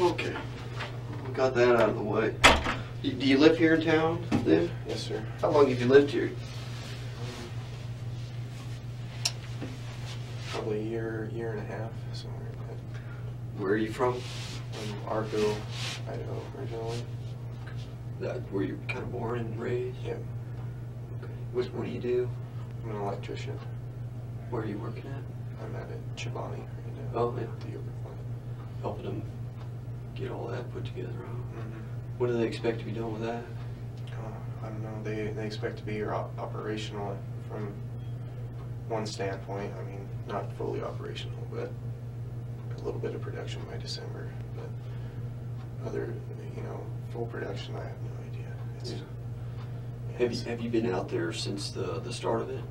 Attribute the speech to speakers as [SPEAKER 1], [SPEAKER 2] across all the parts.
[SPEAKER 1] Okay. We got that out of the way. Do you live here in town then?
[SPEAKER 2] Yes, sir.
[SPEAKER 1] How long have you lived here?
[SPEAKER 2] Probably a year, year and a half, somewhere like that.
[SPEAKER 1] Where are you from?
[SPEAKER 2] I'm Arco, Idaho originally.
[SPEAKER 1] That, were you kind of born and raised?
[SPEAKER 2] Yep.
[SPEAKER 1] Okay. What, what do you do?
[SPEAKER 2] I'm an electrician.
[SPEAKER 1] Where are you working at?
[SPEAKER 2] I'm at a Chobani right now.
[SPEAKER 1] Oh, yeah.
[SPEAKER 2] The.
[SPEAKER 1] Helping them get all that put together, huh?
[SPEAKER 2] Mm-hmm.
[SPEAKER 1] When do they expect to be done with that?
[SPEAKER 2] Uh, I don't know, they, they expect to be op- operational from one standpoint, I mean, not fully operational, but a little bit of production by December, but other, you know, full production, I have no idea. It's-
[SPEAKER 1] Yeah.
[SPEAKER 2] yeah,
[SPEAKER 1] Have you, have you been out there since the, the start of it?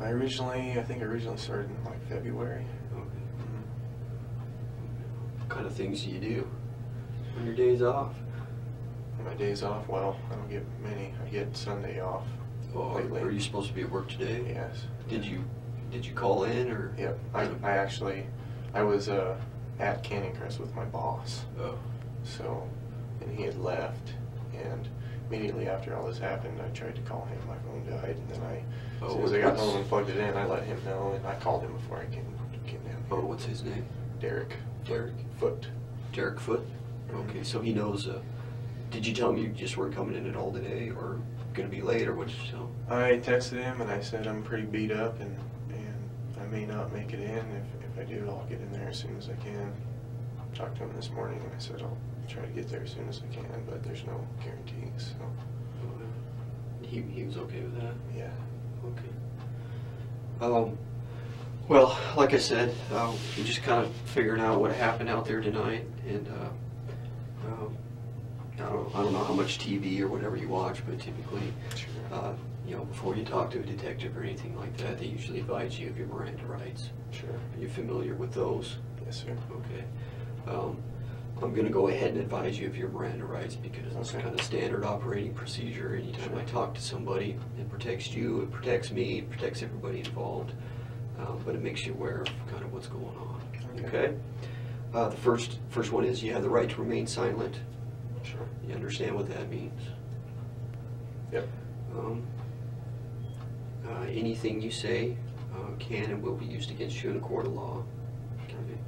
[SPEAKER 2] I originally, I think I originally started in like February.
[SPEAKER 1] Kind of things do you do on your days off?
[SPEAKER 2] On My days off, well, I don't get many, I get Sunday off.
[SPEAKER 1] Or
[SPEAKER 2] lately.
[SPEAKER 1] are you supposed to be at work today?
[SPEAKER 2] Yes.
[SPEAKER 1] Did you, did you call in or?
[SPEAKER 2] Yep, I, I actually, I was, uh, at Canyon Crest with my boss.
[SPEAKER 1] Oh,
[SPEAKER 2] So, and he had left, and immediately after all this happened, I tried to call him. My phone died, and then I, as
[SPEAKER 1] Oh,
[SPEAKER 2] soon as I got home and plugged it in, I let him know, and I called him before I came, came down here.
[SPEAKER 1] oh, what's his name?
[SPEAKER 2] Derek.
[SPEAKER 1] Derek?
[SPEAKER 2] Foot.
[SPEAKER 1] Derek Foot?
[SPEAKER 2] Mhm.
[SPEAKER 1] Okay, so he knows, uh, did you tell him you just weren't coming in at all today or gonna be late or what did you tell him?
[SPEAKER 2] I texted him and I said I'm pretty beat up and, and I may not make it in. If, if I do, I'll get in there as soon as I can. Talked to him this morning and I said I'll try to get there as soon as I can, but there's no guarantees, so,
[SPEAKER 1] He, he was okay with that?
[SPEAKER 2] yeah.
[SPEAKER 1] Okay. Um, well, like I said, uh, we're just kind of figuring out what happened out there tonight, and uh, um, I don't, I don't know how much TV or whatever you watch, but typically,
[SPEAKER 2] Sure.
[SPEAKER 1] uh, you know, before you talk to a detective or anything like that, they usually advise you of your Miranda rights.
[SPEAKER 2] Sure.
[SPEAKER 1] Are you familiar with those?
[SPEAKER 2] Yes, sir.
[SPEAKER 1] Okay. Um, I'm gonna go ahead and advise you of your Miranda rights because it's
[SPEAKER 2] Okay.
[SPEAKER 1] kind of standard operating procedure. Anytime I talk to somebody, it protects you, it protects me, it protects everybody involved. Um, but it makes you aware of kind of what's going on.
[SPEAKER 2] Okay.
[SPEAKER 1] Okay? Uh, the first, first one is you have the right to remain silent.
[SPEAKER 2] Sure.
[SPEAKER 1] You understand what that means?
[SPEAKER 2] Yep.
[SPEAKER 1] Um, uh, anything you say uh, can and will be used against you in a court of law. Okay.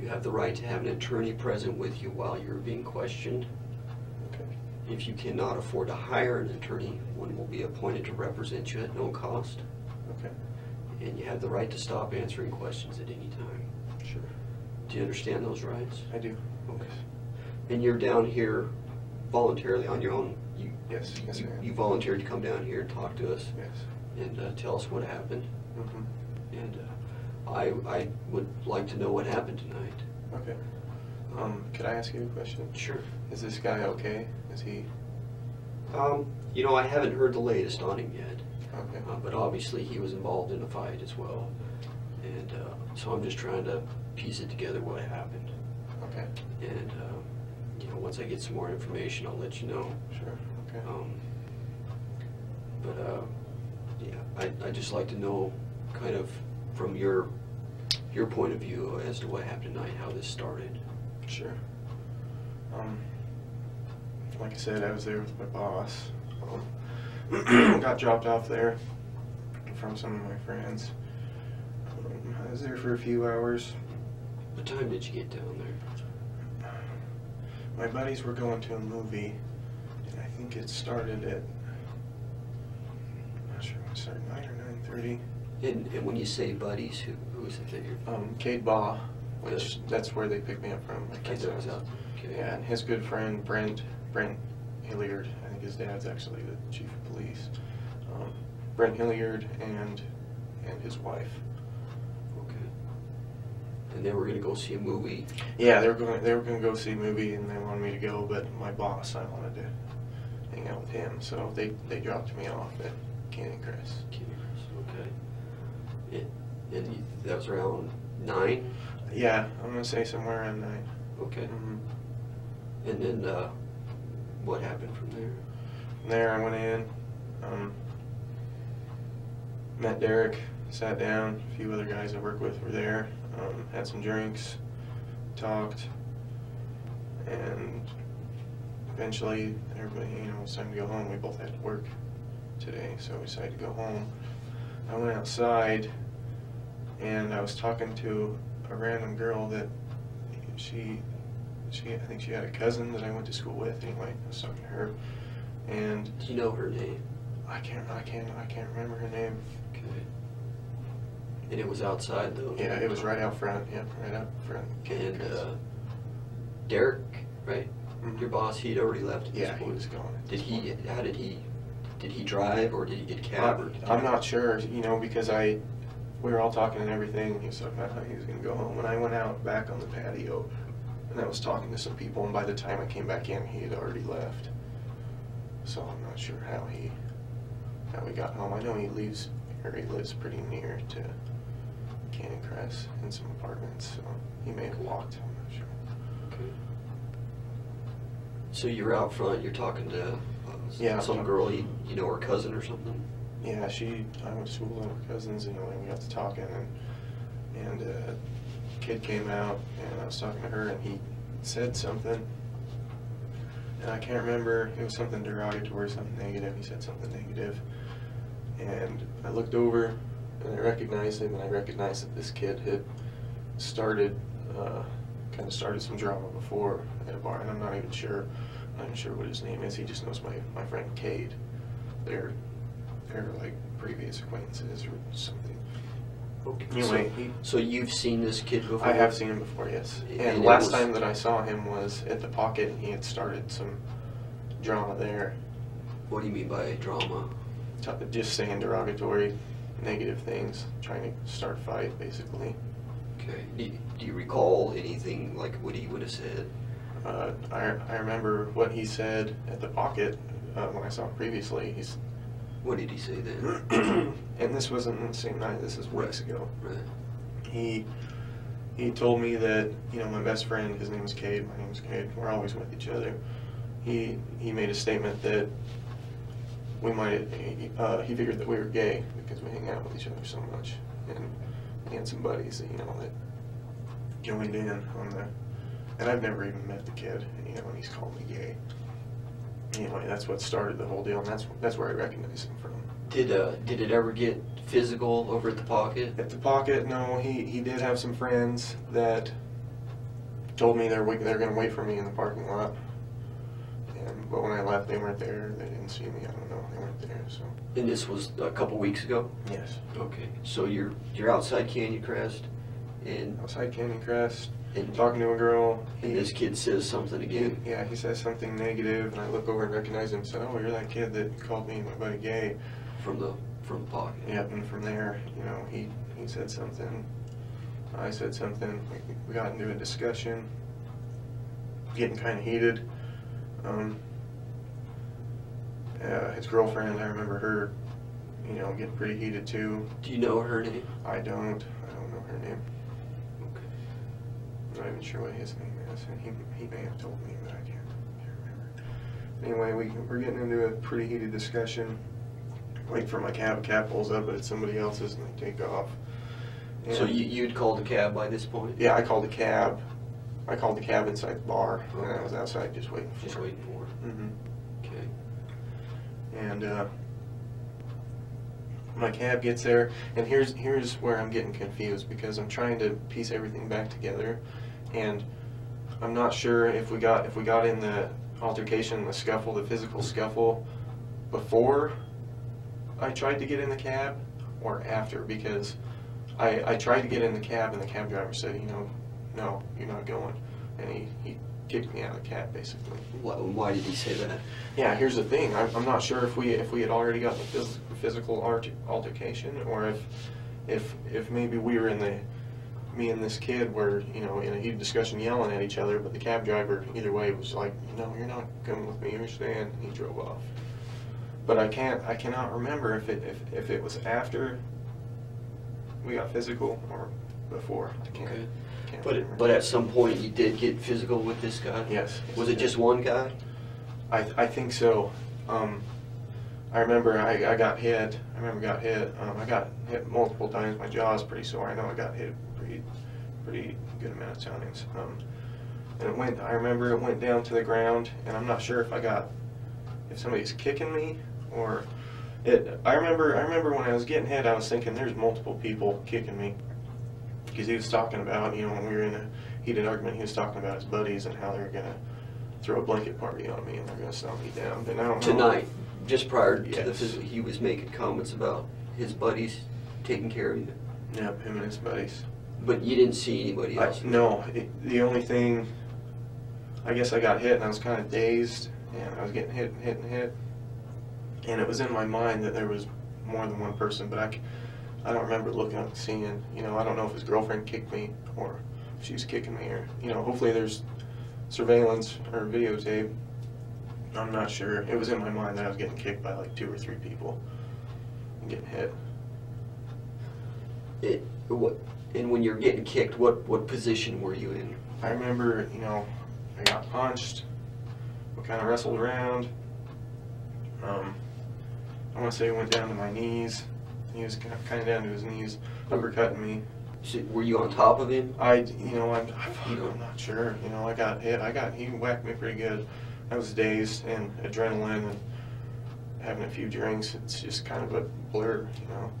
[SPEAKER 1] You have the right to have an attorney present with you while you're being questioned.
[SPEAKER 2] Okay.
[SPEAKER 1] If you cannot afford to hire an attorney, one will be appointed to represent you at no cost.
[SPEAKER 2] Okay.
[SPEAKER 1] And you have the right to stop answering questions at any time.
[SPEAKER 2] Sure.
[SPEAKER 1] Do you understand those rights?
[SPEAKER 2] I do.
[SPEAKER 1] Okay. And you're down here voluntarily on your own. You,
[SPEAKER 2] Yes, yes,
[SPEAKER 1] you, you volunteered to come down here and talk to us
[SPEAKER 2] Yes.
[SPEAKER 1] and uh, tell us what happened.
[SPEAKER 2] Mm-hmm.
[SPEAKER 1] And uh, I, I would like to know what happened tonight.
[SPEAKER 2] Okay. Um, could I ask you a question?
[SPEAKER 1] Sure.
[SPEAKER 2] Is this guy okay? Is he,
[SPEAKER 1] Um, you know, I haven't heard the latest on him yet,
[SPEAKER 2] okay.
[SPEAKER 1] uh, but obviously he was involved in a fight as well. And uh, so I'm just trying to piece it together what happened.
[SPEAKER 2] Okay.
[SPEAKER 1] And, uh, you know, once I get some more information, I'll let you know.
[SPEAKER 2] Sure. Okay.
[SPEAKER 1] Um, but, uh, yeah, I, I'd just like to know kind of from your, your point of view as to what happened tonight, how this started.
[SPEAKER 2] Sure. Um, like I said, I was there with my boss. Um, got dropped off there from some of my friends. Um, I was there for a few hours.
[SPEAKER 1] What time did you get down there?
[SPEAKER 2] My buddies were going to a movie, and I think it started at. I'm not sure when it started, nine or nine thirty.
[SPEAKER 1] And, and when you say buddies, who, who is it that you're?
[SPEAKER 2] Um, Cade Baugh, which that's where they picked me up from. my
[SPEAKER 1] The kid
[SPEAKER 2] friend's
[SPEAKER 1] that was out? Okay.
[SPEAKER 2] Yeah, and his good friend Brent Brent Hilliard. Think his dad's actually the chief of police. Um, Brent Hilliard and and his wife.
[SPEAKER 1] Okay. And they were gonna go see a movie.
[SPEAKER 2] Yeah, they were going. They were going to go see a movie, and they wanted me to go. But my boss, I wanted to hang out with him, so they they dropped me off at Canyon Crest.
[SPEAKER 1] Okay. And, and you, that was around nine?
[SPEAKER 2] Yeah, I'm gonna say somewhere around nine.
[SPEAKER 1] Okay.
[SPEAKER 2] Mhm.
[SPEAKER 1] And then, uh, what happened from there?
[SPEAKER 2] From there, I went in, um, met Derek, sat down. A few other guys I work with were there. Um, had some drinks, talked. And eventually, everybody, you know, it was time to go home. We both had to work today, so we decided to go home. I went outside and I was talking to a random girl that she, she, I think she had a cousin that I went to school with. Anyway, I was talking to her, and
[SPEAKER 1] Do you know her name?
[SPEAKER 2] I can't, I can't, I can't remember her name.
[SPEAKER 1] Okay. And it was outside though?
[SPEAKER 2] Yeah, it was right out front. Yep, right out front.
[SPEAKER 1] And, uh, Derek, right?
[SPEAKER 2] Mhm.
[SPEAKER 1] Your boss, he'd already left
[SPEAKER 2] Yeah, he was gone.
[SPEAKER 1] Did he,
[SPEAKER 2] point.
[SPEAKER 1] how did he, did he drive or did he get a cab?
[SPEAKER 2] I- I'm not sure, you know, because I, we were all talking and everything, he was talking about how he was gonna go home, and I went out back on the patio, and I was talking to some people, and by the time I came back in, he had already left. So I'm not sure how he, how he got home, I know he leaves, or he lives pretty near to Canyon Crest in some apartments, so he may have walked, I'm not sure.
[SPEAKER 1] Okay. So you're out front, you're talking to uh,
[SPEAKER 2] Yeah,
[SPEAKER 1] some girl, you, you know her cousin or something?
[SPEAKER 2] Yeah, she, I went to school with her cousins, and we got to talking, and, and uh, kid came out, and I was talking to her, and he said something, and I can't remember, it was something derogatory, something negative, he said something negative, and I looked over, and I recognized him, and I recognized that this kid had started, uh, kind of started some drama before at a bar, and I'm not even sure, I'm not even sure what his name is, he just knows my, my friend Cade. They're, they're like previous acquaintances or something. Anyway,
[SPEAKER 1] So-
[SPEAKER 2] he,
[SPEAKER 1] So you've seen this kid before?
[SPEAKER 2] I have seen him before, yes.
[SPEAKER 1] And
[SPEAKER 2] And last
[SPEAKER 1] was-
[SPEAKER 2] time that I saw him was at the Pocket, and he had started some drama there,
[SPEAKER 1] What do you mean by drama?
[SPEAKER 2] t- just saying derogatory, negative things, trying to start a fight, basically.
[SPEAKER 1] Okay. Do you, do you recall anything like what he would have said?
[SPEAKER 2] Uh, I, I remember what he said at the Pocket uh, when I saw him previously. He's,
[SPEAKER 1] What did he say then?
[SPEAKER 2] and this wasn't the same night. This is weeks
[SPEAKER 1] Right.
[SPEAKER 2] ago.
[SPEAKER 1] Right.
[SPEAKER 2] he he told me that you know my best friend his name is Cade my name is Cade we're always with each other he he made a statement that we might he, uh, he figured that we were gay because we hang out with each other so much and he had some buddies that you know that joined in on the and I've never even met the kid you know and he's called me gay anyway that's what started the whole deal and that's that's where I recognize him from
[SPEAKER 1] Did uh did it ever get physical over at the pocket?
[SPEAKER 2] At the pocket, no, he, he did have some friends that told me they're they're gonna wait for me in the parking lot. And but when I left, they weren't there. They didn't see me. I don't know. They weren't there. So
[SPEAKER 1] And this was a couple weeks ago?
[SPEAKER 2] yes,
[SPEAKER 1] Okay. So you're you're outside Canyon Crest and
[SPEAKER 2] outside Canyon Crest,
[SPEAKER 1] and,
[SPEAKER 2] talking to a girl.
[SPEAKER 1] and this kid says something
[SPEAKER 2] he,
[SPEAKER 1] again.
[SPEAKER 2] yeah, he says something negative, and I look over and recognize him. and Said, "Oh, you're that kid that called me and my buddy gay."
[SPEAKER 1] from the from the pocket.
[SPEAKER 2] Yep, and from there, you know, he, he said something, I said something, we, we got into a discussion, getting kind of heated. Um, uh, his girlfriend, I remember her, you know, getting pretty heated too.
[SPEAKER 1] Do you know her name?
[SPEAKER 2] I don't, I don't know her name.
[SPEAKER 1] Okay.
[SPEAKER 2] I'm not even sure what his name is, and he, he may have told me, but I can't, can't remember. Anyway, we, we're getting into a pretty heated discussion. Wait for my cab, cab pulls up, but it's somebody else's, and they take off.
[SPEAKER 1] So you you'd called a cab by this point?
[SPEAKER 2] Yeah, I called a cab. I called the cab inside the bar, and I was outside just waiting for
[SPEAKER 1] Just
[SPEAKER 2] it.
[SPEAKER 1] waiting for it.
[SPEAKER 2] hmm
[SPEAKER 1] Okay.
[SPEAKER 2] And uh, my cab gets there, and here's here's where I'm getting confused because I'm trying to piece everything back together, and I'm not sure if we got if we got in the altercation, the scuffle, the physical scuffle before I tried to get in the cab or after because I I tried to get in the cab and the cab driver said, you know, no, you're not going, and he he kicked me out of the cab basically.
[SPEAKER 1] Why, why did he say that?
[SPEAKER 2] Yeah, here's the thing. I'm, I'm not sure if we if we had already gotten the phys- physical alter- altercation, or if if if maybe we were in the me and this kid were you know in a heated discussion yelling at each other, but the cab driver either way was like, no, you're not coming with me. You're staying. And he drove off. But I can't I cannot remember if it if, if it was after we got physical or before. I can't,
[SPEAKER 1] Okay.
[SPEAKER 2] can't
[SPEAKER 1] But
[SPEAKER 2] remember.
[SPEAKER 1] but at some point you did get physical with this guy?
[SPEAKER 2] Yes,
[SPEAKER 1] Was it just one guy?
[SPEAKER 2] I, I think so. Um, I remember I, I got hit. I remember got hit. Um, I got hit multiple times. My jaw jaw's pretty sore. I know I got hit pretty, pretty good amount of times. Um, and it went. I remember it went down to the ground, and I'm not sure if I got if somebody's kicking me or it. I remember. I remember when I was getting hit, I was thinking there's multiple people kicking me because he was talking about you know when we were in a heated argument, he was talking about his buddies and how they were gonna throw a blanket party on me and they're gonna stomp me down. And I don't know.
[SPEAKER 1] Tonight, just prior to the
[SPEAKER 2] Yes.
[SPEAKER 1] physical, he was making comments about his buddies taking care of you.
[SPEAKER 2] Yep, him and his buddies.
[SPEAKER 1] But you didn't see anybody
[SPEAKER 2] I,
[SPEAKER 1] else.
[SPEAKER 2] no, it, the only thing, I guess I got hit and I was kind of dazed and I was getting hit and hit and hit. And it was in my mind that there was more than one person, but I, c- I don't remember looking up and seeing, you know, I don't know if his girlfriend kicked me or if she was kicking me or, you know, hopefully there's surveillance or videotape. I'm not sure. It was in my mind that I was getting kicked by like two or three people and getting hit.
[SPEAKER 1] It, what, and when you're getting kicked, what, what position were you in?
[SPEAKER 2] I remember, you know, I got punched. We kind of wrestled around. Um, I want to say he went down to my knees. He was kind of down to his knees, uppercutting me.
[SPEAKER 1] So, Were you on top of him?
[SPEAKER 2] I, you know, I'm, I'm not sure. You know, I got hit. I got he whacked me pretty good. I was dazed and adrenaline and having a few drinks. It's just kind of a blur, you know.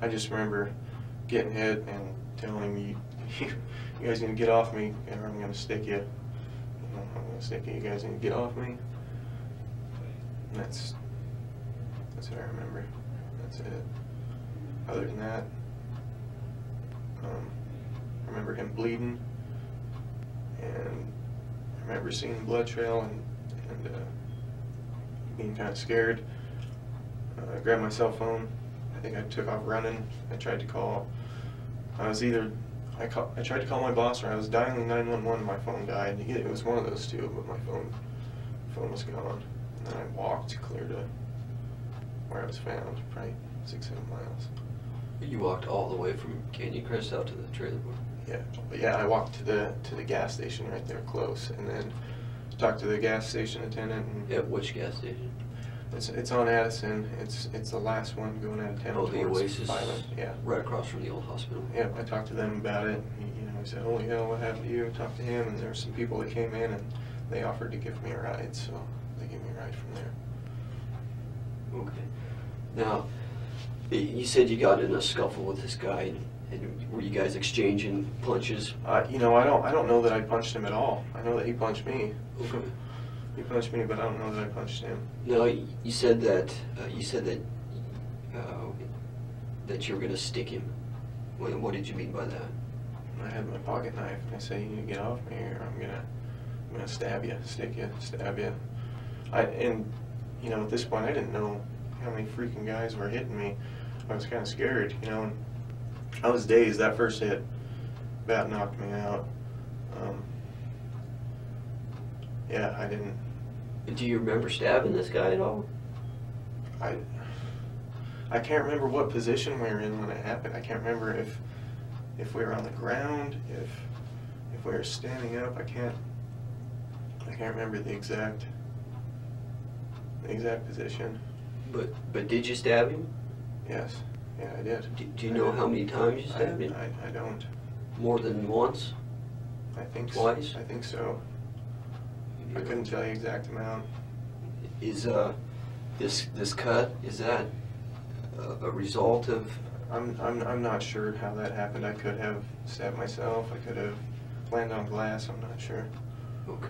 [SPEAKER 2] I just remember getting hit and telling you, you guys gonna get off me or I'm going to stick you. You know, I'm to stick you. You guys gonna get off me. And that's, that's what I remember. That's it. Other than that, um, I remember him bleeding and remember seeing the blood trail and, and uh, being kind of scared. Uh, I grabbed my cell phone. I think I took off running. I tried to call. I was either I call, I tried to call my boss or I was dialing 911 my phone died. It was one of those two, but my phone phone was gone. And then I walked clear to where I was found, probably six seven miles.
[SPEAKER 1] You walked all the way from Canyon Crest out to the trailer park.
[SPEAKER 2] Yeah, but yeah, I walked to the to the gas station right there close, and then talked to the gas station attendant. And
[SPEAKER 1] At which gas station?
[SPEAKER 2] It's it's on Addison. It's it's the last one going out of town
[SPEAKER 1] Oh, the Oasis.
[SPEAKER 2] Highland. Yeah.
[SPEAKER 1] Right across from the old hospital.
[SPEAKER 2] Yeah, I talked to them about it. He, you know, he said, "Holy hell, what happened to you?" Talked to him, and there were some people that came in and they offered to give me a ride, so they gave me a ride from there.
[SPEAKER 1] Okay. Now, you said you got in a scuffle with this guy, and, and were you guys exchanging punches?
[SPEAKER 2] Uh, you know, I don't I don't know that I punched him at all. I know that he punched me.
[SPEAKER 1] Okay.
[SPEAKER 2] He punched me, but I don't know that I punched him.
[SPEAKER 1] No, you said that uh, you said that uh, that you were gonna stick him. What, what did you mean by that?
[SPEAKER 2] I had my pocket knife, and I said, "You need to get off me, or I'm gonna, I'm gonna stab you, stick you, stab you." I and, you know, at this point, I didn't know how many freaking guys were hitting me. I was kind of scared, you know. And I was dazed. That first hit, about knocked me out. Um, yeah, I didn't.
[SPEAKER 1] Do you remember stabbing this guy at all?
[SPEAKER 2] I, I can't remember what position we were in when it happened. I can't remember if, if we were on the ground, if, if we were standing up. I can't, I can't remember the exact, the exact position.
[SPEAKER 1] But but did you stab him?
[SPEAKER 2] Yes, yeah, I did.
[SPEAKER 1] Do, do you know how many times you
[SPEAKER 2] I,
[SPEAKER 1] stabbed him?
[SPEAKER 2] I, I don't.
[SPEAKER 1] More than once?
[SPEAKER 2] I think
[SPEAKER 1] Twice?
[SPEAKER 2] I think so. I couldn't tell you exact amount.
[SPEAKER 1] Is uh this this cut is that a, a result of
[SPEAKER 2] I'm, I'm, I'm not sure how that happened. I could have stabbed myself. I could have landed on glass. I'm not sure.
[SPEAKER 1] okay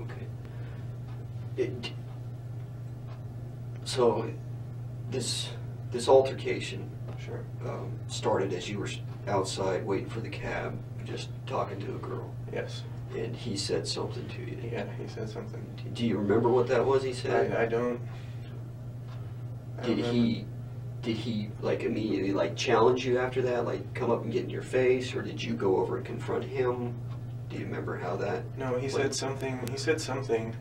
[SPEAKER 1] okay it, so this this altercation
[SPEAKER 2] Sure.
[SPEAKER 1] um, started as you were outside waiting for the cab just talking to a girl
[SPEAKER 2] Yes.
[SPEAKER 1] and he said something to you
[SPEAKER 2] Yeah, he said something.
[SPEAKER 1] do you remember what that was he said
[SPEAKER 2] I, I don't. I don't
[SPEAKER 1] Did he, did he like immediately like challenge you after that, like come up and get in your face, or did you go over and confront him? Do you remember how that?
[SPEAKER 2] No, he
[SPEAKER 1] What-
[SPEAKER 2] said something. He said something.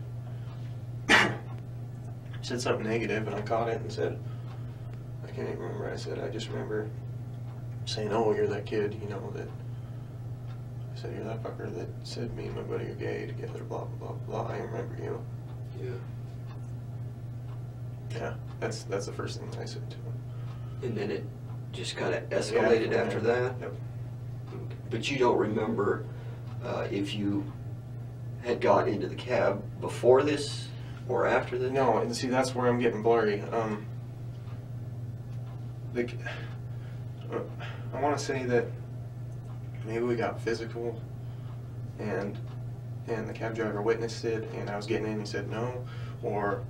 [SPEAKER 2] he said something negative, and I caught it and said, I can't even remember. I said I just remember saying, "Oh, you're that kid," you know that. I said, "You're that fucker that said me and my buddy are gay together." Blah blah blah. blah. I remember you.
[SPEAKER 1] Yeah.
[SPEAKER 2] Yeah, that's that's the first thing that I said to him.
[SPEAKER 1] And then it just kind of escalated
[SPEAKER 2] Yeah,
[SPEAKER 1] after that.
[SPEAKER 2] Yep.
[SPEAKER 1] But you don't remember uh, if you had got into the cab before this or after this?
[SPEAKER 2] No, and see, that's where I'm getting blurry. Um, uh, I want to say that maybe we got physical, and and the cab driver witnessed it, and I was getting in, and he said no, or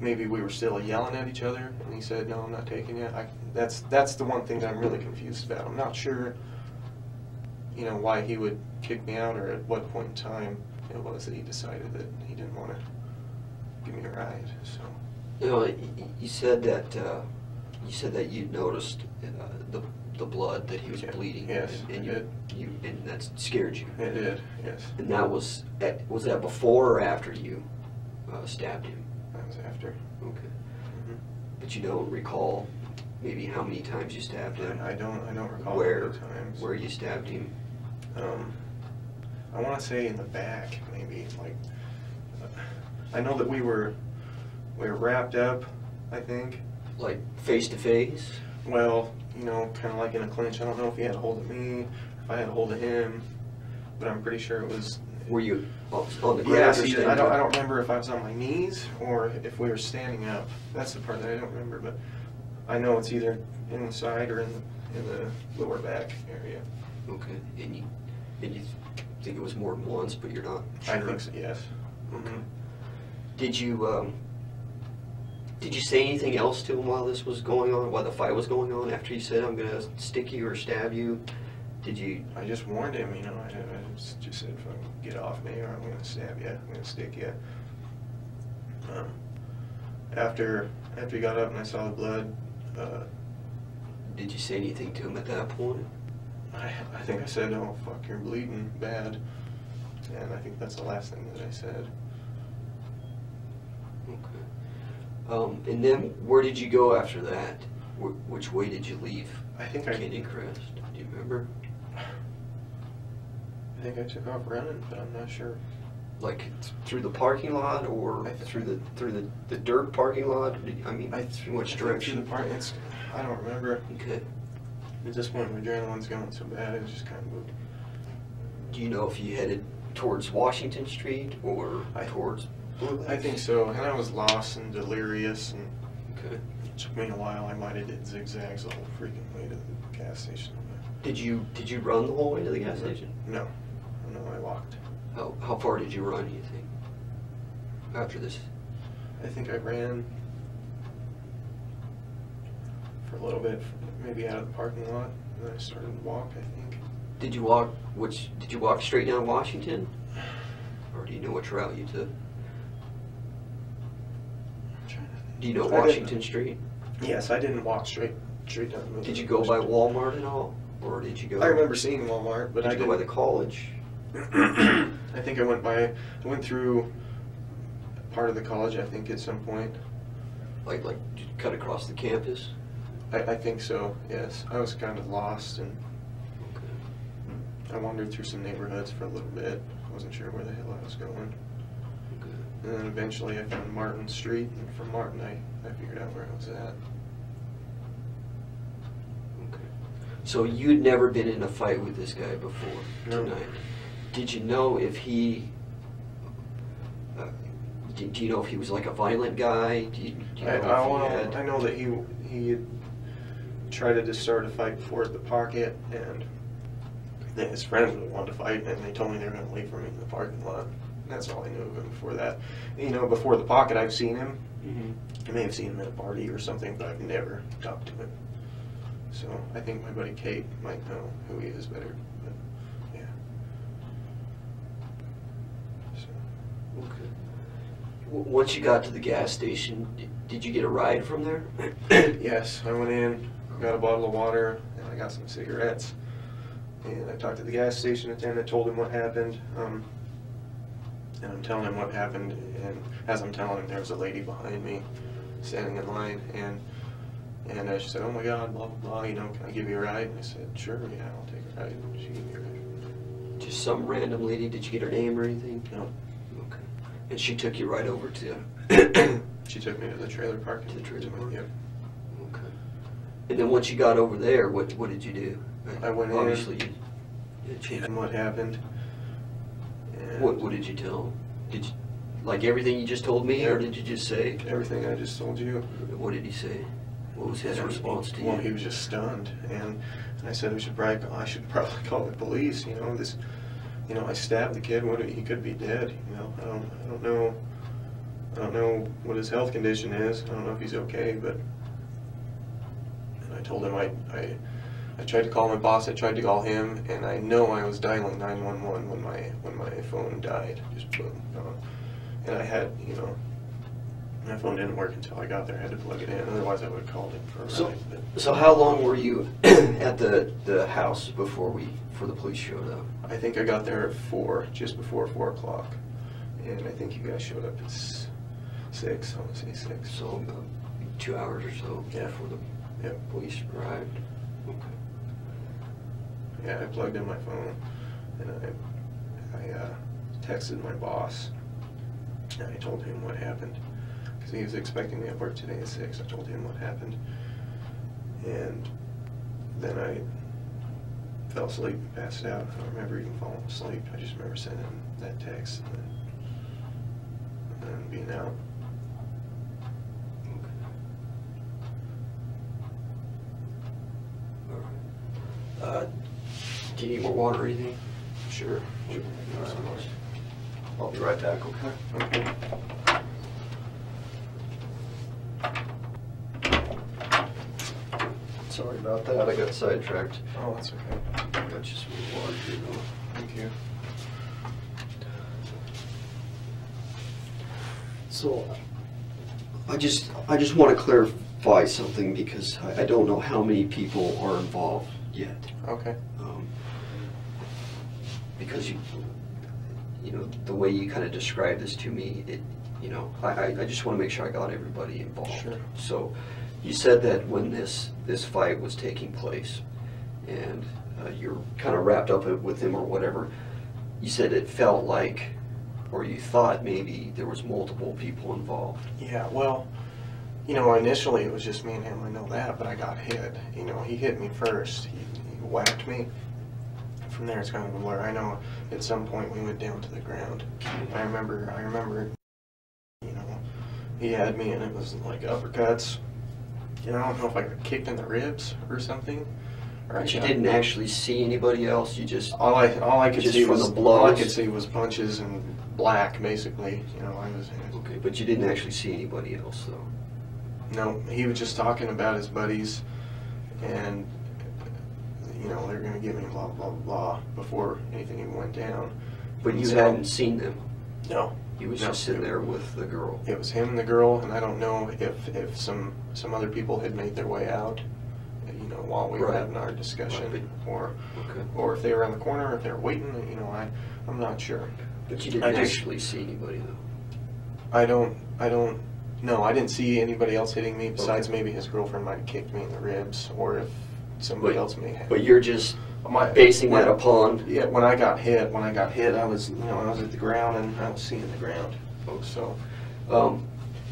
[SPEAKER 2] maybe we were still yelling at each other, and he said no, I'm not taking it. I, that's that's the one thing that I'm really confused about. I'm not sure, you know, why he would kick me out, or at what point in time it was that he decided that he didn't want to give me a ride. So.
[SPEAKER 1] You know, you said that, uh, you said that you noticed uh, the, the blood, that he was bleeding.
[SPEAKER 2] Yes,
[SPEAKER 1] and- And you,
[SPEAKER 2] did.
[SPEAKER 1] you, and that scared you.
[SPEAKER 2] It did, yes.
[SPEAKER 1] And that was, at- was that before or after you uh, stabbed him?
[SPEAKER 2] That was after.
[SPEAKER 1] Okay.
[SPEAKER 2] Mhm.
[SPEAKER 1] But you don't recall maybe how many times you stabbed him?
[SPEAKER 2] I I don't, I don't recall how
[SPEAKER 1] Where,
[SPEAKER 2] many times.
[SPEAKER 1] where you stabbed him?
[SPEAKER 2] Um, I want to say in the back, maybe, like, uh, I know that we were, we were wrapped up, I think.
[SPEAKER 1] Like face to face?
[SPEAKER 2] Well, you know, kind of like in a clinch. I don't know if he had a hold of me, if I had a hold of him, but I'm pretty sure it was.
[SPEAKER 1] Were you on the
[SPEAKER 2] Yeah,
[SPEAKER 1] ground or
[SPEAKER 2] see, I don't, I don't remember if I was on my knees or if we were standing up. That's the part that I don't remember, but I know it's either inside or in the, in the lower back area.
[SPEAKER 1] Okay, and you, and you think it was more than once, but you're not sure?
[SPEAKER 2] I think so, yes. Mhm.
[SPEAKER 1] Did you, um, did you say anything else to him while this was going on, while the fight was going on, after you said, I'm gonna stick you or stab you? Did you,
[SPEAKER 2] I just warned him, you know, I, I just, just said, "Fucking get off me or I'm gonna stab you, I'm gonna stick you. Um, after, after he got up and I saw the blood, uh,
[SPEAKER 1] did you say anything to him at that point?
[SPEAKER 2] I, I think I said, oh, fuck, you're bleeding bad. And I think that's the last thing that I said.
[SPEAKER 1] Okay. Um, and then where did you go after that? Wh- Which way did you leave
[SPEAKER 2] I think I,
[SPEAKER 1] Crest? Do you remember?
[SPEAKER 2] I think I took off running, but I'm not sure.
[SPEAKER 1] Like th- through the parking lot or
[SPEAKER 2] th-
[SPEAKER 1] through the, through the, the dirt parking lot? Did- I mean,
[SPEAKER 2] I,
[SPEAKER 1] in which
[SPEAKER 2] I think through
[SPEAKER 1] direction?
[SPEAKER 2] the park, it's, I don't remember.
[SPEAKER 1] Okay.
[SPEAKER 2] At this point, my adrenaline's going so bad, it just kind of,
[SPEAKER 1] Do you know if you headed towards Washington Street or
[SPEAKER 2] I-
[SPEAKER 1] towards
[SPEAKER 2] I think so. And I was lost and delirious, and
[SPEAKER 1] Okay.
[SPEAKER 2] it took me a while. I might have did zigzags the whole freaking way to the gas station.
[SPEAKER 1] Did you did you run the whole way to the gas station?
[SPEAKER 2] No, no, I walked.
[SPEAKER 1] How how far did you run? Do you think after this?
[SPEAKER 2] I think I ran for a little bit, maybe out of the parking lot, and then I started to walk. I think.
[SPEAKER 1] Did you walk which? Did you walk straight down Washington, or do you know which route you took?
[SPEAKER 2] I'm trying to think.
[SPEAKER 1] Do you know
[SPEAKER 2] I
[SPEAKER 1] Washington Street?
[SPEAKER 2] Yes, I didn't walk straight straight down the middle.
[SPEAKER 1] Did you go by Walmart at all, or did you go?
[SPEAKER 2] I remember seeing Walmart, but
[SPEAKER 1] Did
[SPEAKER 2] I
[SPEAKER 1] you go by the college?
[SPEAKER 2] I think I went by. I went through part of the college. I think at some point.
[SPEAKER 1] Like like did you cut across the campus?
[SPEAKER 2] I, I think so. Yes, I was kind of lost, and
[SPEAKER 1] Okay.
[SPEAKER 2] I wandered through some neighborhoods for a little bit. I wasn't sure where the hell I was going. And then eventually I found Martin Street, and from Martin I, I figured out where I was at.
[SPEAKER 1] Okay. So you'd never been in a fight with this guy before
[SPEAKER 2] No.
[SPEAKER 1] tonight. Did you know if he? Uh, do, do you know if he was like a violent guy? Do you, do you know
[SPEAKER 2] I, I, well,
[SPEAKER 1] had?
[SPEAKER 2] I know that he he had tried to start a fight before at the pocket, and then his friends really wanted to fight, and they told me they were going to wait for me in the parking lot. That's all I knew of him before that. You know, before the pocket, I've seen him.
[SPEAKER 1] Mhm.
[SPEAKER 2] I may have seen him at a party or something, but I've never talked to him. So I think my buddy Cade might know who he is better. But yeah. So,
[SPEAKER 1] Okay. Once you got to the gas station, did, did you get a ride from there?
[SPEAKER 2] yes, I went in, got a bottle of water, and I got some cigarettes. And I talked to the gas station attendant, told him what happened. Um, and I'm telling him what happened, and as I'm telling him, there was a lady behind me, standing in line, and and uh, she said, "Oh my God, blah blah blah. You know, can I give you a ride?" And I said, "Sure, yeah, I'll take a ride." And she gave me a ride.
[SPEAKER 1] Just some random lady. Did you get her name or anything?
[SPEAKER 2] No,
[SPEAKER 1] Okay. And she took you right over to.
[SPEAKER 2] she took me to the trailer park.
[SPEAKER 1] To the trailer park?
[SPEAKER 2] Yep.
[SPEAKER 1] Okay. And then once you got over there, what what did you do?
[SPEAKER 2] I went in.
[SPEAKER 1] Obviously, you,
[SPEAKER 2] and what happened. And
[SPEAKER 1] What, what did you tell him? Did you, like everything you just told me, or did you just say?
[SPEAKER 2] Everything I just told you.
[SPEAKER 1] What did he say? What was his
[SPEAKER 2] And,
[SPEAKER 1] response to you?
[SPEAKER 2] Well, he was just stunned, and I said we should probably, I should probably call the police. You know, this, you know, I stabbed the kid. What he could be dead. You know, I don't, I don't know, I don't know what his health condition is. I don't know if he's okay, but. And I told him I, I, I tried to call my boss. I tried to call him, and I know I was dialing 911 when my when my phone died. Just boom, gone. And I had, you know, my phone didn't work until I got there. I had to plug it in. Otherwise, I would have called him for a
[SPEAKER 1] So,
[SPEAKER 2] ride. But
[SPEAKER 1] so how long were you at the, the house before we, before the police showed up?
[SPEAKER 2] I think I got there at four, just before four o'clock, and I think you guys showed up at six. I want to say six.
[SPEAKER 1] So, two hours or so
[SPEAKER 2] Yeah.
[SPEAKER 1] before the
[SPEAKER 2] Yep.
[SPEAKER 1] police arrived?
[SPEAKER 2] Yeah, I plugged in my phone, and I, I uh, texted my boss, and I told him what happened, because he was expecting me at work today at six. I told him what happened, and then I fell asleep and passed out. I don't remember even falling asleep. I just remember sending that text and then, and then being out.
[SPEAKER 1] All right. Uh, do you need more water or anything?
[SPEAKER 2] Sure.
[SPEAKER 1] Right. I'll be right back, okay?
[SPEAKER 2] Okay.
[SPEAKER 1] Sorry about that, I got sidetracked.
[SPEAKER 2] Oh, that's okay.
[SPEAKER 1] I got you some water here though.
[SPEAKER 2] Thank you.
[SPEAKER 1] So, I just, I just want to clarify something because I, I don't know how many people are involved yet.
[SPEAKER 2] Okay.
[SPEAKER 1] Because you, you know, the way you kind of described this to me, it, you know, I, I, I just want to make sure I got everybody involved.
[SPEAKER 2] Sure.
[SPEAKER 1] So, you said that when this, this fight was taking place, and uh, you're kind of wrapped up with him or whatever, you said it felt like, or you thought maybe there was multiple people involved.
[SPEAKER 2] Yeah, well, you know, initially it was just me and him. I know that, but I got hit. You know, he hit me first. He, he whacked me. From there, it's kind of a blur. I know at some point we went down to the ground. I remember. I remember. You know, he had me, and it was like uppercuts. You know, I don't know if I got kicked in the ribs or something. Or
[SPEAKER 1] But you
[SPEAKER 2] got-
[SPEAKER 1] didn't actually see anybody else, you just,
[SPEAKER 2] All I all I could see was
[SPEAKER 1] the
[SPEAKER 2] all I could see was punches and black, basically. You know, I was.
[SPEAKER 1] okay, but you didn't actually see anybody else though.
[SPEAKER 2] No, he was just talking about his buddies, and you know they're gonna give me blah blah blah before anything even went down.
[SPEAKER 1] But you
[SPEAKER 2] So-
[SPEAKER 1] hadn't seen them,
[SPEAKER 2] No,
[SPEAKER 1] he was
[SPEAKER 2] No.
[SPEAKER 1] just sitting there with the girl.
[SPEAKER 2] it was him and the girl, and I don't know if if some some other people had made their way out, you know, while we were having our discussion,
[SPEAKER 1] Right,
[SPEAKER 2] or
[SPEAKER 1] Okay.
[SPEAKER 2] or if they were around the corner, or if they were waiting. You know, I I'm not sure.
[SPEAKER 1] But you
[SPEAKER 2] I
[SPEAKER 1] didn't
[SPEAKER 2] just-
[SPEAKER 1] actually see anybody though.
[SPEAKER 2] I don't I don't. No, I didn't see anybody else hitting me besides
[SPEAKER 1] Okay.
[SPEAKER 2] maybe his girlfriend might have kicked me in the ribs, or if somebody
[SPEAKER 1] But-
[SPEAKER 2] else may have.
[SPEAKER 1] But you're just
[SPEAKER 2] My-
[SPEAKER 1] basing that upon,
[SPEAKER 2] Yeah, when I got hit, when I got hit, I was, you know, I was at the ground and I was seeing the ground. So,
[SPEAKER 1] um,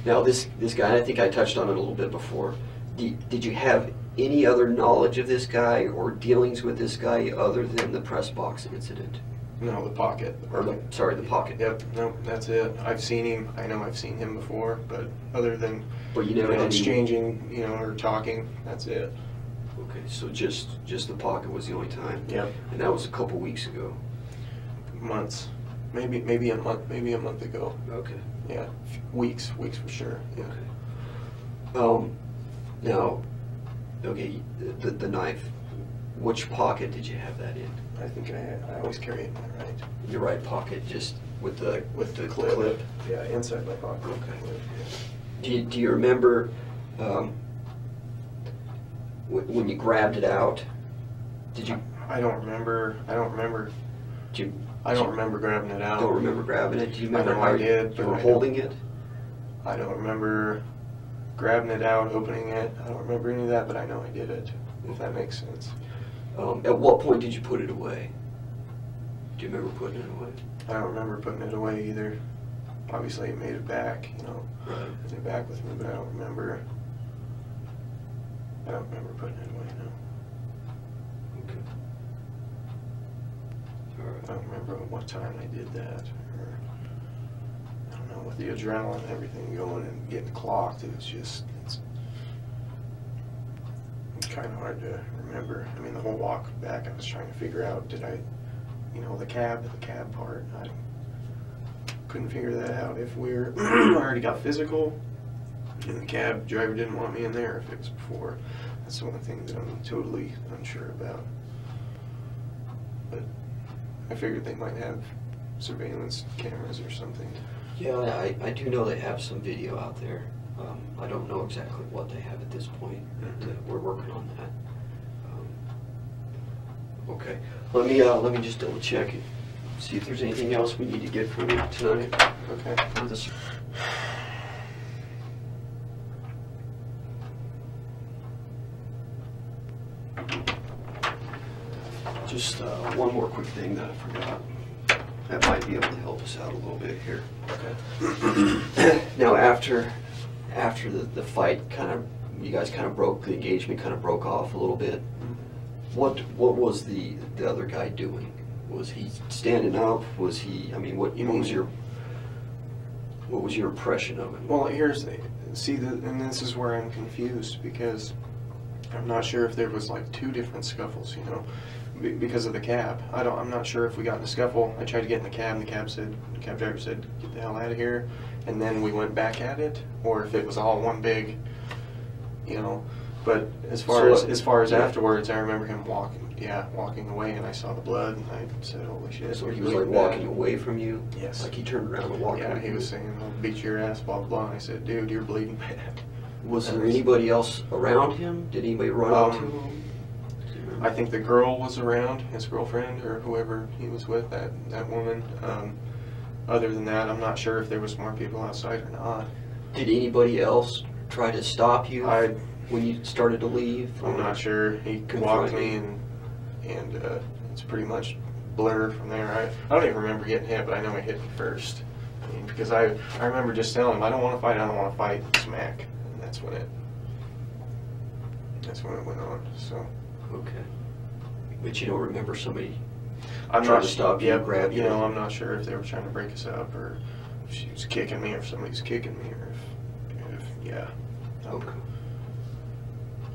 [SPEAKER 1] now this, this guy, I think I touched on it a little bit before. Did, did you have any other knowledge of this guy or dealings with this guy other than the press box incident?
[SPEAKER 2] no, the pocket.
[SPEAKER 1] Or the, sorry, the pocket?
[SPEAKER 2] Yep, no, that's it. I've seen him. I know I've seen him before, but other than
[SPEAKER 1] But you
[SPEAKER 2] you
[SPEAKER 1] never
[SPEAKER 2] know, exchanging, you know, or talking, that's it.
[SPEAKER 1] Okay, so just, just the pocket was the only time?
[SPEAKER 2] Yeah.
[SPEAKER 1] And that was a couple weeks ago?
[SPEAKER 2] months, maybe maybe a month, maybe a month ago.
[SPEAKER 1] Okay.
[SPEAKER 2] Yeah, weeks, weeks for sure. Yeah.
[SPEAKER 1] Okay. Um, now, okay, the, the knife, which pocket did you have that in?
[SPEAKER 2] I think I I always carry it in my right.
[SPEAKER 1] Your right pocket, just with the,
[SPEAKER 2] With the clip. Yeah, inside my pocket.
[SPEAKER 1] Okay.
[SPEAKER 2] Clip, yeah.
[SPEAKER 1] Do you, do you remember, um, wh- when you grabbed it out? Did you,
[SPEAKER 2] I don't remember. I don't remember.
[SPEAKER 1] do you,
[SPEAKER 2] I don't remember grabbing it out.
[SPEAKER 1] don't remember grabbing it? Do you
[SPEAKER 2] I
[SPEAKER 1] remember
[SPEAKER 2] know
[SPEAKER 1] how
[SPEAKER 2] I did,
[SPEAKER 1] you were
[SPEAKER 2] I
[SPEAKER 1] holding it?
[SPEAKER 2] I don't remember grabbing it out, opening it. I don't remember any of that, but I know I did it. If that makes sense.
[SPEAKER 1] Um, at what point did you put it away? Do you remember putting it away?
[SPEAKER 2] I don't remember putting it away either. Obviously, it made it back. You know,
[SPEAKER 1] Right.
[SPEAKER 2] it back with me, but I don't remember. I don't remember putting it away. No.
[SPEAKER 1] Okay.
[SPEAKER 2] I don't remember what time I did that. Or, I don't know, with the adrenaline and everything going and getting clocked, it was just, it's kind of hard to remember. I mean, the whole walk back, I was trying to figure out, did I, you know, the cab, the cab part, I couldn't figure that out. If we're already got physical, and the cab driver didn't want me in there, if it was before, that's the one thing that I'm totally unsure about. But I figured they might have surveillance cameras or something.
[SPEAKER 1] Yeah, I, I do know they have some video out there. Um, I don't know exactly what they have at this point, but uh,
[SPEAKER 2] Mhm.
[SPEAKER 1] we're working on that. Um, Okay, let me, uh, let me just double check it. see if there's anything else we need to get from you tonight.
[SPEAKER 2] Okay.
[SPEAKER 1] Just uh, one more quick thing that I forgot. That might be able to help us out a little bit here.
[SPEAKER 2] Okay.
[SPEAKER 1] Now, after, after the, the fight kind of, you guys kind of broke, the engagement kind of broke off a little bit. What, what was the, the other guy doing? Was he standing up? Was he, I mean, what,
[SPEAKER 2] You
[SPEAKER 1] what was your, what was your impression of him?
[SPEAKER 2] Well, here's the, see, the, and this is where I'm confused because I'm not sure if there was like two different scuffles, you know, be- because of the cab. I don't, I'm not sure if we got in a scuffle. I tried to get in the cab and the cab said, the cab driver said, get the hell out of here. And then we went back at it, or if it was all one big, you know. But as far
[SPEAKER 1] So,
[SPEAKER 2] as, as far as
[SPEAKER 1] yeah.
[SPEAKER 2] afterwards, I remember him walking, yeah, walking away and I saw the blood and I said, holy shit.
[SPEAKER 1] So he was like
[SPEAKER 2] bleeding bad."
[SPEAKER 1] walking away from you?
[SPEAKER 2] Yes.
[SPEAKER 1] Like he turned around and walked away?
[SPEAKER 2] Yeah, he was saying, I'll beat your ass, blah, blah, blah. And I said, dude, you're bleeding bad.
[SPEAKER 1] Was there anybody else around him? Did anybody run
[SPEAKER 2] Um,
[SPEAKER 1] up to him? Do you remember?
[SPEAKER 2] I think the girl was around, his girlfriend or whoever he was with, that, that woman. Um, other than that, I'm not sure if there was more people outside or not.
[SPEAKER 1] Did anybody else try to stop you
[SPEAKER 2] I,
[SPEAKER 1] when you started to leave?
[SPEAKER 2] I'm not sure. He walked me and, and, uh, it's pretty much blur from there. I, I don't even remember getting hit, but I know he hit me first. I mean, because I, I remember just telling him, I don't want to fight, I don't want to fight, smack. And that's when it, that's when it went on, so.
[SPEAKER 1] Okay. But you don't remember somebody?
[SPEAKER 2] I'm
[SPEAKER 1] Trying
[SPEAKER 2] not
[SPEAKER 1] to stop you,
[SPEAKER 2] yeah,
[SPEAKER 1] grab
[SPEAKER 2] you
[SPEAKER 1] you.
[SPEAKER 2] know, I'm not sure if they were trying to break us up or if she was kicking me or if somebody's kicking me or if, if yeah.
[SPEAKER 1] Okay.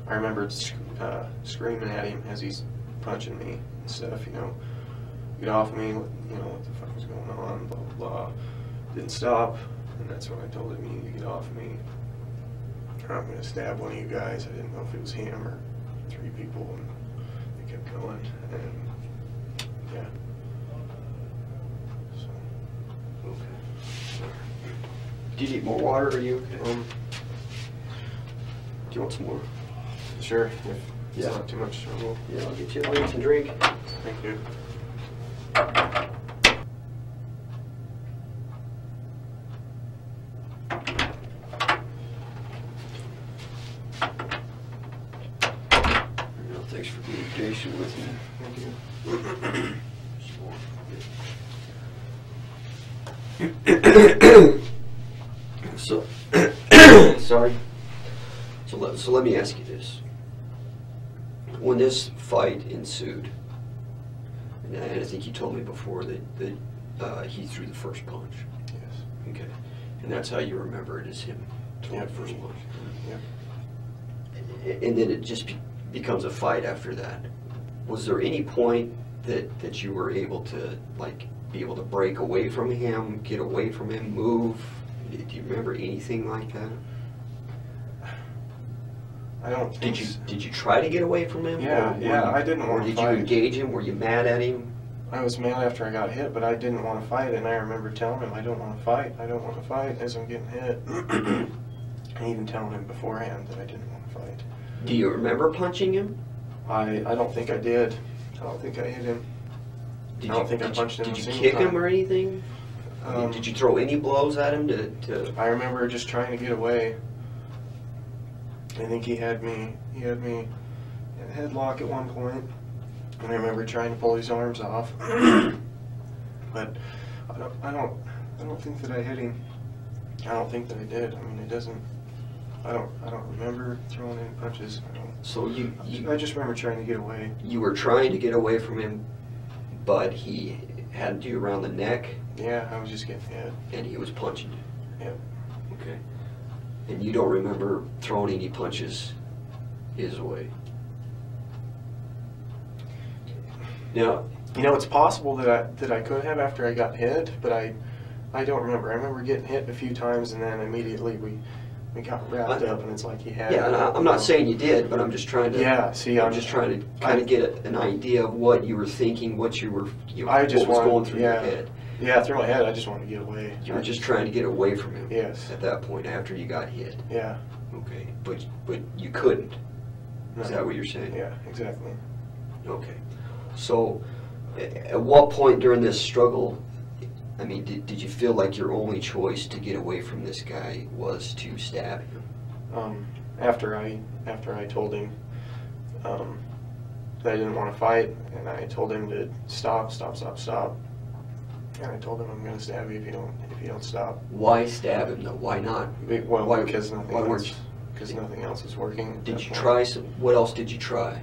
[SPEAKER 2] I remember uh, screaming at him as he's punching me and stuff, you know, get off me, you know, what the fuck was going on, blah, blah, blah. Didn't stop, and that's when I told him, you need to get off me. Or I'm gonna stab one of you guys. I didn't know if it was him or three people, and they kept going, and, yeah. So,
[SPEAKER 1] Okay. Do you need more water? Are you okay?
[SPEAKER 2] um,
[SPEAKER 1] Do you want some more?
[SPEAKER 2] sure, if it's
[SPEAKER 1] Yeah.
[SPEAKER 2] not too much trouble.
[SPEAKER 1] Yeah, I'll get you, I'll get some drink.
[SPEAKER 2] Thank you.
[SPEAKER 1] Well, Thanks for being patient with me.
[SPEAKER 2] Thank you.
[SPEAKER 1] So, sorry. So let, so let me ask you this. When this fight ensued, and I, and I think you told me before that, that uh, he threw the first punch.
[SPEAKER 2] Yes.
[SPEAKER 1] Okay. And that's how you remember it is him throwing the first punch.
[SPEAKER 2] Yep.
[SPEAKER 1] And then it just be- becomes a fight after that. Was there any point that, that you were able to, like, be able to break away from him, get away from him, move? Do you remember anything like that?
[SPEAKER 2] I don't think
[SPEAKER 1] Did you
[SPEAKER 2] s-
[SPEAKER 1] did you try to get away from him?
[SPEAKER 2] Yeah, yeah,
[SPEAKER 1] you-
[SPEAKER 2] I didn't
[SPEAKER 1] Or
[SPEAKER 2] wanna
[SPEAKER 1] did
[SPEAKER 2] fight.
[SPEAKER 1] you engage him? Were you mad at him?
[SPEAKER 2] I was mad after I got hit, but I didn't want to fight, and I remember telling him I don't want to fight. I don't want to fight as I'm getting hit, and even telling him beforehand that I didn't want to fight.
[SPEAKER 1] Do you remember punching him?
[SPEAKER 2] I I don't think I did. I don't think I hit him.
[SPEAKER 1] Did
[SPEAKER 2] I don't
[SPEAKER 1] you,
[SPEAKER 2] think I punched
[SPEAKER 1] you,
[SPEAKER 2] him
[SPEAKER 1] Did you kick him or anything?
[SPEAKER 2] Um,
[SPEAKER 1] did you throw any blows at him to, to
[SPEAKER 2] I remember just trying to get away. I think he had me. He had me in a headlock at one point, and I remember trying to pull his arms off. but I don't. I don't. I don't think that I hit him. I don't think that I did. I mean, it doesn't. I don't. I don't remember throwing any punches. I don't.
[SPEAKER 1] So you, you
[SPEAKER 2] I just remember trying to get away.
[SPEAKER 1] you were trying to get away from him, but he had you around the neck
[SPEAKER 2] Yeah, I was just getting hit.
[SPEAKER 1] and he was punching you.
[SPEAKER 2] Yeah.
[SPEAKER 1] Okay. And you don't remember throwing any punches his way. Now,
[SPEAKER 2] You know, it's possible that I that I could have after I got hit, but I I don't remember. I remember getting hit a few times, and then immediately we we got wrapped
[SPEAKER 1] I-
[SPEAKER 2] up, and it's like he had.
[SPEAKER 1] yeah, and I, I'm not saying you did, but I'm just trying to.
[SPEAKER 2] Yeah, see,
[SPEAKER 1] I'm
[SPEAKER 2] I'm
[SPEAKER 1] just trying to kind
[SPEAKER 2] I-
[SPEAKER 1] of get an idea of what you were thinking, what you were, you know,
[SPEAKER 2] I just
[SPEAKER 1] what was
[SPEAKER 2] wanted-
[SPEAKER 1] going through
[SPEAKER 2] yeah.
[SPEAKER 1] your head.
[SPEAKER 2] Yeah, through my head, I just wanted to get away.
[SPEAKER 1] You were just trying to get away from him.
[SPEAKER 2] Yes.
[SPEAKER 1] At that point, after you got hit.
[SPEAKER 2] Yeah.
[SPEAKER 1] Okay, but but you couldn't. Is
[SPEAKER 2] No.
[SPEAKER 1] that what you're saying?
[SPEAKER 2] Yeah, exactly.
[SPEAKER 1] Okay. So, at what point during this struggle, I mean, did, did you feel like your only choice to get away from this guy was to stab him?
[SPEAKER 2] Um, after I after I told him um, that I didn't want to fight, and I told him to stop, stop, stop, stop, and I told him I'm going to stab you if you don't if you don't stop.
[SPEAKER 1] Why stab him though? Why not?
[SPEAKER 2] Well,
[SPEAKER 1] Why-
[SPEAKER 2] because nothing
[SPEAKER 1] why
[SPEAKER 2] else because nothing else was working.
[SPEAKER 1] Did you
[SPEAKER 2] point.
[SPEAKER 1] try some? What else did you try?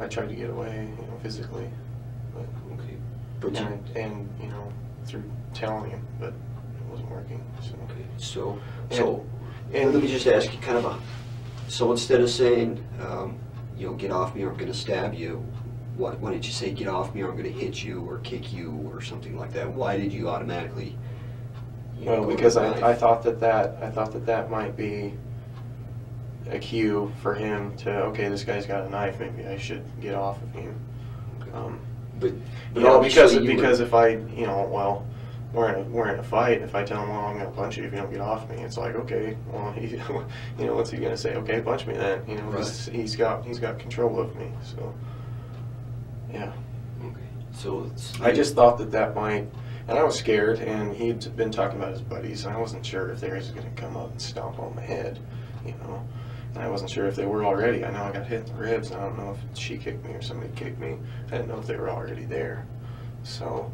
[SPEAKER 2] I tried to get away, you know, physically, but
[SPEAKER 1] Okay. But you,
[SPEAKER 2] and, and you know through telling him, but it wasn't working. So
[SPEAKER 1] okay. So
[SPEAKER 2] And-
[SPEAKER 1] so
[SPEAKER 2] and
[SPEAKER 1] let me just ask you kind of a. So instead of saying, um, you know, get off me or I'm going to stab you, why, why didn't you say get off me or I'm going to hit you or kick you or something like that? Why did you automatically? you know,
[SPEAKER 2] Well, because I. I thought that that, I thought that that might be a cue for him to, okay, this guy's got a knife, maybe I should get off of him. Um,
[SPEAKER 1] But, but
[SPEAKER 2] you know, because,
[SPEAKER 1] you were-
[SPEAKER 2] because if I, you know, well, we're in a, we're in a fight, if I tell him, well, I'm gonna punch you if you don't get off me, it's like, okay, well, he, you know, what's he gonna say? Okay, punch me then, you know, 'cause he's got, he's got control of me, so, yeah.
[SPEAKER 1] Okay. So it's,
[SPEAKER 2] I just thought that that might, and I was scared, and he'd been talking about his buddies, and I wasn't sure if they was going to come up and stomp on my head, you know. I wasn't sure if they were already. I know I got hit in the ribs, I don't know if she kicked me or somebody kicked me. I didn't know if they were already there. So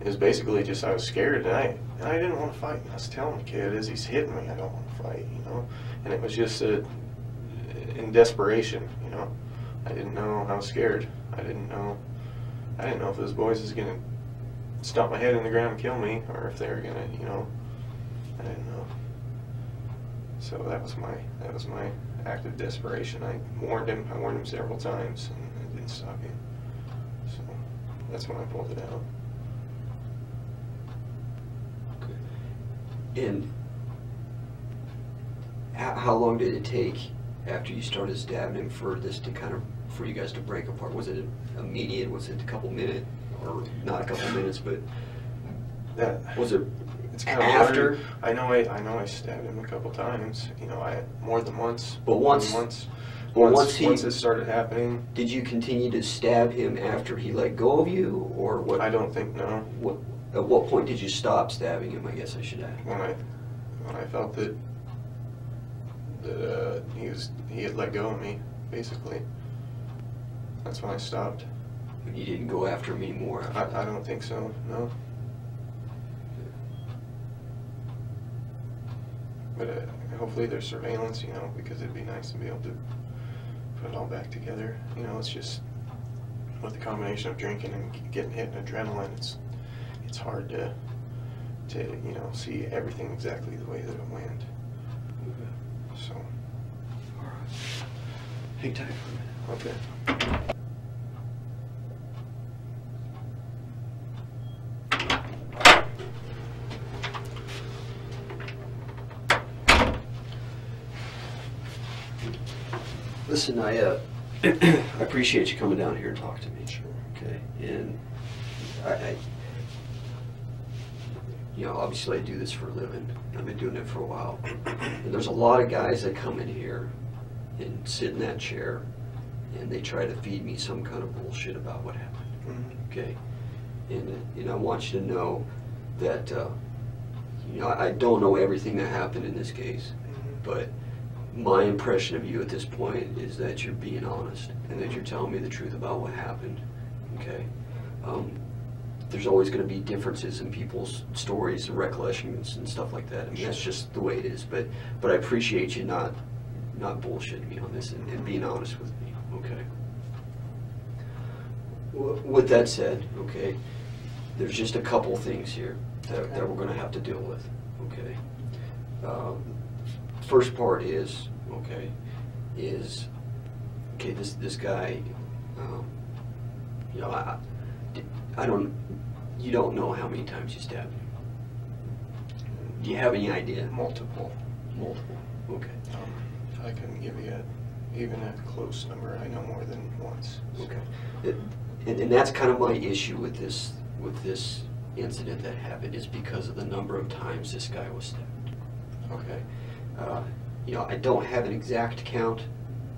[SPEAKER 2] it was basically just I was scared, and I and I didn't want to fight. And I was telling the kid as he's hitting me, I don't want to fight, you know. And it was just a, in desperation, you know. I didn't know. I was scared. I didn't know. I didn't know if those boys was gonna stomp my head in the ground and kill me, or if they were gonna, you know, I didn't know. So that was my that was my act of desperation. I warned him. I warned him several times, and it didn't stop him. So that's when I pulled it out.
[SPEAKER 1] and how, how long did it take after you started stabbing him for this to kind of for you guys to break apart? Was it immediate? Was it a couple minutes, or not a couple minutes, but
[SPEAKER 2] That
[SPEAKER 1] was it
[SPEAKER 2] it's kind of
[SPEAKER 1] after?
[SPEAKER 2] blurry. I know I I know I stabbed him a couple times. You know, I more than once.
[SPEAKER 1] But once-
[SPEAKER 2] once.
[SPEAKER 1] but
[SPEAKER 2] once,
[SPEAKER 1] once he-
[SPEAKER 2] once it started happening,
[SPEAKER 1] Did you continue to stab him after he let go of you, or what?
[SPEAKER 2] I don't think no.
[SPEAKER 1] What? At what point did you stop stabbing him? I guess I should ask.
[SPEAKER 2] when I when I felt that that uh, he was he had let go of me, basically. That's when I stopped.
[SPEAKER 1] You didn't go after him anymore. After
[SPEAKER 2] I. I don't think so. No. But uh, hopefully there's surveillance, you know, because it'd be nice to be able to put it all back together. You know, it's just with the combination of drinking and getting hit in adrenaline, it's it's hard to to you know see everything exactly the way that it went. So
[SPEAKER 1] All right. Hang tight for a minute.
[SPEAKER 2] okay.
[SPEAKER 1] Listen, I uh, I appreciate you coming down here and talking to me.
[SPEAKER 2] Sure.
[SPEAKER 1] Okay, and I, I, you know, obviously I do this for a living. I've been doing it for a while. And there's a lot of guys that come in here and sit in that chair, and they try to feed me some kind of bullshit about what happened.
[SPEAKER 2] Mhm.
[SPEAKER 1] Okay, and and I want you to know that uh, you know I don't know everything that happened in this case,
[SPEAKER 2] Mhm.
[SPEAKER 1] but my impression of you at this point is that you're being honest and that you're telling me the truth about what happened. Okay. Um, there's always going to be differences in people's stories and recollections and stuff like that. I mean, that's just the way it is. But but I appreciate you not not bullshitting me on this and, and being honest with me. Okay. w- with that said, okay, there's just a couple things here that, that we're gonna have to deal with, okay? Um, First part is, okay, is, okay, this, this guy, um, you know, I, I don't, you don't know how many times you stabbed him. Do you have any idea?
[SPEAKER 2] Multiple.
[SPEAKER 1] Multiple, okay.
[SPEAKER 2] Um, I couldn't give you a, even a close number. I know more than once.
[SPEAKER 1] Okay. It- And, and that's kind of my issue with this, with this incident that happened, is because of the number of times this guy was stabbed. Okay? Uh, You know, I don't have an exact count,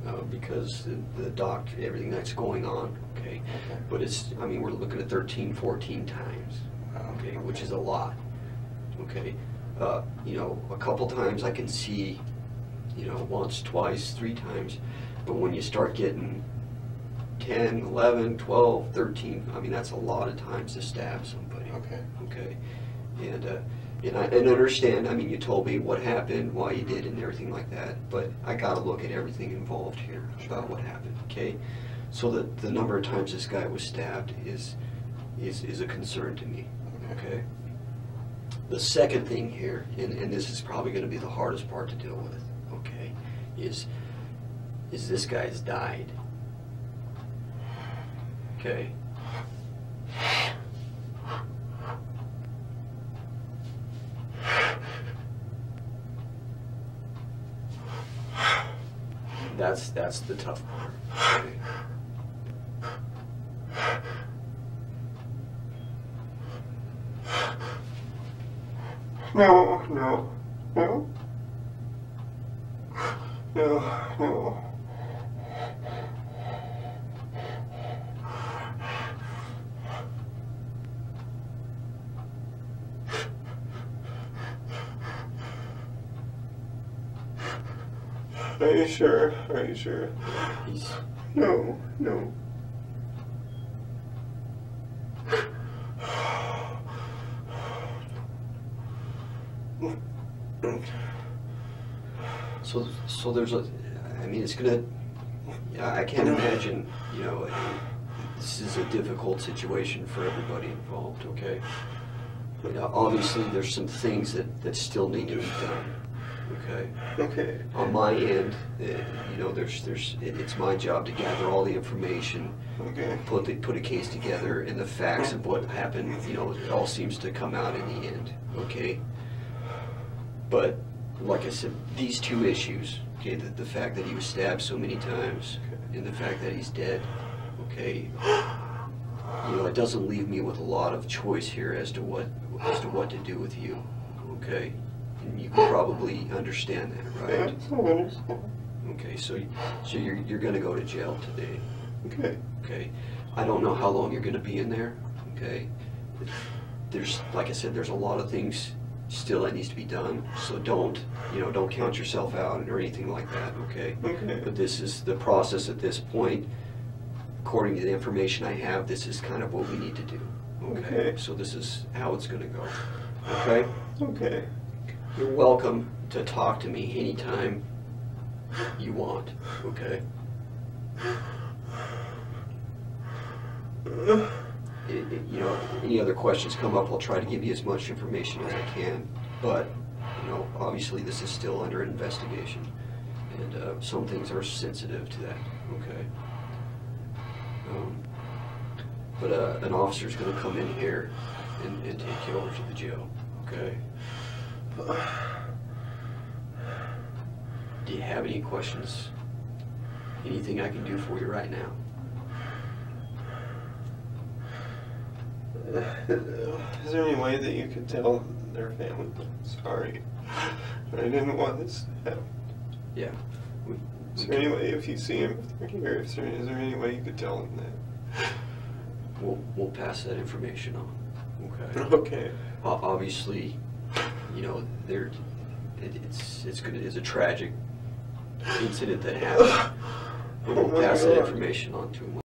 [SPEAKER 1] uh, because the, the doctor, everything that's going on, okay?
[SPEAKER 2] Okay.
[SPEAKER 1] But it's, I mean, we're looking at 13, 14 times,
[SPEAKER 2] Wow,
[SPEAKER 1] okay, which is a lot, okay? Uh, You know, a couple times I can see, you know, once, twice, three times, but when you start getting 10, 11, 12, 13, I mean, that's a lot of times to stab somebody.
[SPEAKER 2] Okay.
[SPEAKER 1] Okay, and, uh, and I, and understand, I mean, you told me what happened, why you did and everything like that, but I gotta look at everything involved here about what happened, okay? So the, the number of times this guy was stabbed is, is, is a concern to me, okay? The second thing here, and, and this is probably gonna be the hardest part to deal with, okay, is, is this guy's died. Okay? That's, that's the tough part.
[SPEAKER 2] No, no, no. No, no. Are you sure? Are you sure? No, no.
[SPEAKER 1] So, so there's a, I mean, it's gonna, I can't imagine, you know, this is a difficult situation for everybody involved, okay? You know, obviously, there's some things that, that still need to be done, okay?
[SPEAKER 2] Okay.
[SPEAKER 1] On my end, uh, you know, there's, there's, it- it's my job to gather all the information,
[SPEAKER 2] Okay.
[SPEAKER 1] put the, put a case together, and the facts of what happened, you know, it all seems to come out in the end, okay? But, like I said, these two issues, okay, the, the fact that he was stabbed so many times, and the fact that he's dead, okay, you know, it doesn't leave me with a lot of choice here as to what, as to what to do with you, okay? You can probably understand that, right?
[SPEAKER 2] I understand.
[SPEAKER 1] Okay, so, so you're, you're gonna go to jail today,
[SPEAKER 2] Okay.
[SPEAKER 1] okay? I don't know how long you're gonna be in there, okay? There's, like I said, there's a lot of things still that needs to be done, so don't, you know, don't count yourself out or anything like that, okay?
[SPEAKER 2] Okay.
[SPEAKER 1] But this is the process at this point. According to the information I have, this is kind of what we need to do, okay?
[SPEAKER 2] Okay.
[SPEAKER 1] So this is how it's gonna go, okay?
[SPEAKER 2] Okay.
[SPEAKER 1] You're welcome to talk to me anytime you want, okay? I- I- You know, any other questions come up, I'll try to give you as much information as I can. But, you know, obviously this is still under investigation. And uh, some things are sensitive to that, okay? Um, But uh, an officer's gonna come in here and, and take you over to the jail, okay? Do you have any questions? Anything I can do for you right now?
[SPEAKER 2] Is there any way that you could tell their family, sorry, but I didn't want this to happen?
[SPEAKER 1] Yeah. we- we
[SPEAKER 2] Is there any way, if you see him, if they're here, is there, is there any way you could tell them that?
[SPEAKER 1] We'll, we'll pass that information on, okay?
[SPEAKER 2] Okay.
[SPEAKER 1] Obviously, you know, there, it, it's, it's gonna, it's a tragic incident that happened. But
[SPEAKER 2] Oh
[SPEAKER 1] We'll
[SPEAKER 2] my
[SPEAKER 1] pass that information on to them.